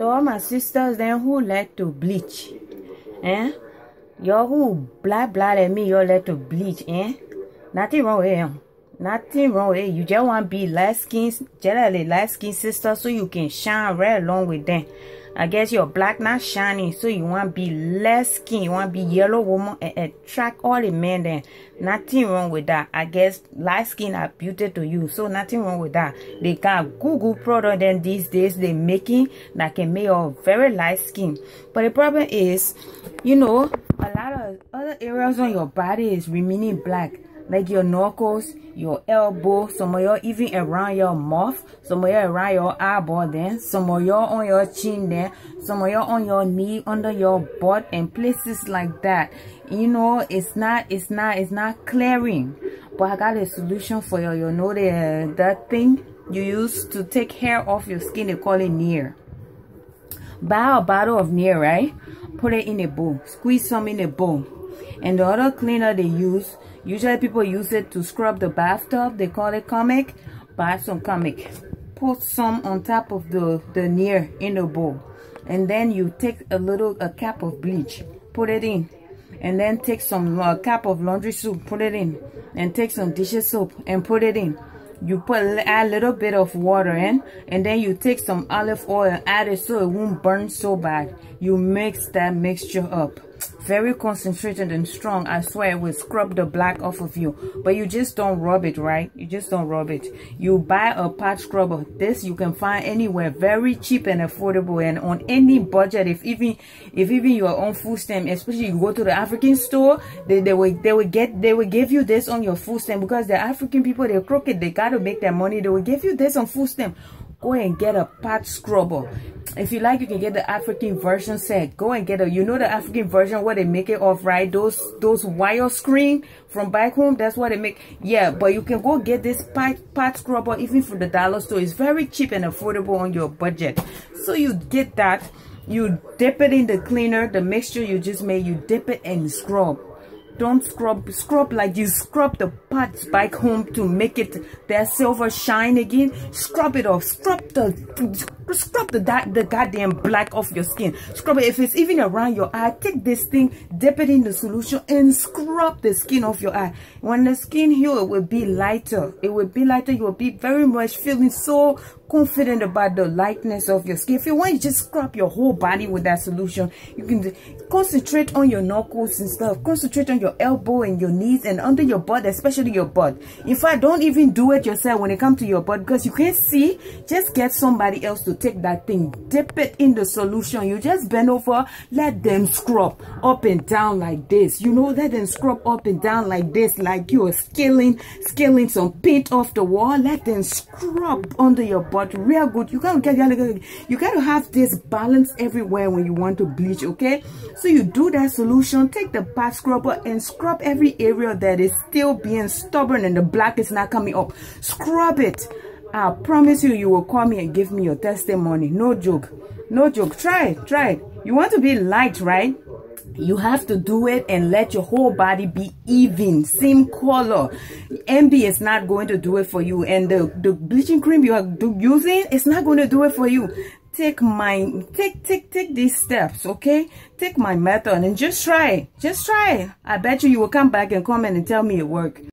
to all my sisters then who like to bleach eh? Y'all who black black like me y'all like to bleach eh? Nothing wrong with him nothing wrong with it you just want to be light skin generally light skin sister so you can shine right along with them I guess you're black not shining so you want to be less skin, you want to be yellow woman and attract all the men then. Nothing wrong with that. I guess light skin are beauty to you, so nothing wrong with that. They got Google product then these days they making that can make you very light skin. But the problem is, you know, a lot of other areas on your body is remaining black like your knuckles, your elbow, some of y'all even around your mouth, some of y'all around your eyeball then, some of y'all on your chin there, some of y'all on your knee, under your butt and places like that. You know, it's not, it's not, it's not clearing. But I got a solution for you. You know the, that thing you use to take hair off your skin, they call it Nair. Buy a bottle of Nair, right? Put it in a bowl. Squeeze some in a bowl. And the other cleaner they use, Usually people use it to scrub the bathtub. They call it Comet. Buy some Comet. Put some on top of the, the Nair in the bowl. And then you take a little, a cap of bleach. Put it in. And then take some uh, cap of laundry soap. Put it in. And take some dishes soap and put it in you put a little bit of water in and then you take some olive oil add it so it won't burn so bad you mix that mixture up very concentrated and strong i swear it will scrub the black off of you. But you just don't rub it right? You just don't rub it. You buy a patch scrubber. This you can find anywhere very cheap and affordable and on any budget. If even if even your own food stamp especially you go to the african store they, they will they will get they will give you this on your food stamp because the african people they're crooked. They gotta make their money. They will give you this on food stamp go and get a patch scrubber. If you like you can get the african version set. Go and get a you know the african version where they make it off right? Those those wire screen from back home that's what they make. Yeah but you can go get this patch, patch scrubber even from the dollar store. It's very cheap and affordable on your budget. So you get that you dip it in the cleaner the mixture you just made you dip it and scrub don't scrub scrub like you scrub the parts back home to make it their silver shine again. Scrub it off. Scrub the scrub the the goddamn black off your skin. Scrub it. If it's even around your eye take this thing dip it in the solution and scrub the skin off your eye. When the skin heal it will be lighter. It will be lighter. You will be very much feeling so confident about the lightness of your skin. If you want you just scrub your whole body with that solution you can concentrate on your knuckles and stuff. Concentrate on your elbow and your knees and under your butt especially your butt. In fact don't even do it yourself when it comes to your butt because you can't see. Just get somebody else to take that thing dip it in the solution. You just bend over let them scrub up and down like this. You know let them scrub up and down like this like you are scaling scaling some paint off the wall. Let them scrub under your butt real good. You gotta get you gotta have this balance everywhere when you want to bleach okay? So you do that solution take the bath scrubber and scrub every area that is still being stubborn and the black is not coming up. Scrub it i promise you you will call me and give me your testimony. No joke. No joke. Try it try. It you want to be light right? You have to do it and let your whole body be even. Same color. Mb is not going to do it for you. And the the bleaching cream you are using it's not going to do it for you. Take my take take take these steps okay? Take my method and just try. It just try. It i bet you you will come back and comment and tell me it worked